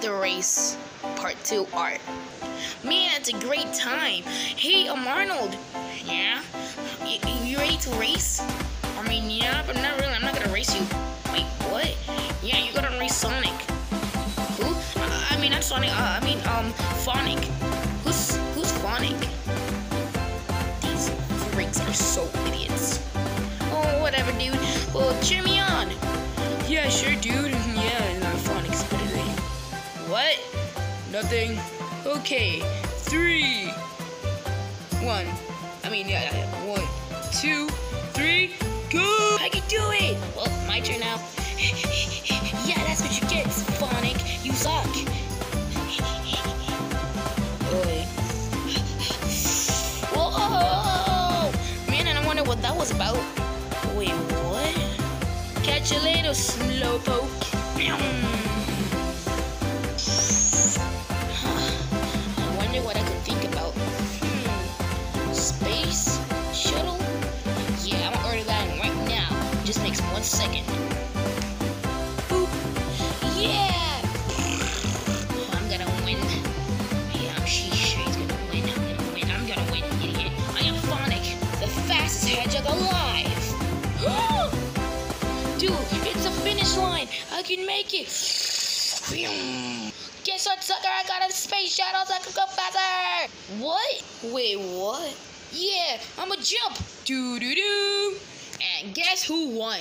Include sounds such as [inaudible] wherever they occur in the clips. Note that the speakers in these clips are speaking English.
the race part two art. Man, it's a great time. Hey, I'm Arnold. Yeah? You, you ready to race? I mean, yeah, but not really. I'm not gonna race you. Wait, what? Yeah, you're gonna race Sonic. Who? Uh, I mean, not Sonic. Uh, I mean, um, Fonic. Who's who's Fonic? These freaks are so idiots. Oh, whatever, dude. Well, cheer me on. Yeah, sure, dude. Nothing. Okay, three. One. I mean, yeah, yeah, yeah. One, two, three, go! I can do it! Well, my turn now. [laughs] yeah, that's what you get, Fonic. You suck. Oi. [laughs] Whoa! Man, I wonder what that was about. Wait, what? Catch you later, slowpoke. Second. Boop. Yeah! I'm gonna win. Yeah, I'm he's gonna win. I'm gonna win. I'm gonna win, idiot. I am Fonic, the fastest hedgehog alive. [gasps] Dude, it's a finish line. I can make it. [sighs] Guess what, sucker? I got a space shuttle I can go faster. What? Wait, what? Yeah, I'm a jump. Doo doo doo. And guess who won?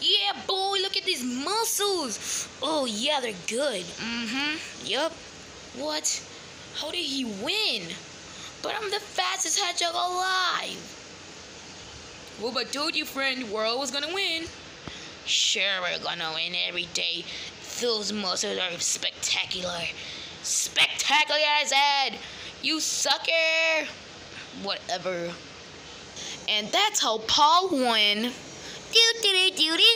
Yeah, boy, look at these muscles. Oh, yeah, they're good. Mm-hmm. Yup. What? How did he win? But I'm the fastest hedgehog alive. Well, but told you, friend, we're always gonna win. Sure, we're gonna win every day. Those muscles are spectacular. Spectacular, I! You sucker! Whatever. And that's how Paul won. Do do do do.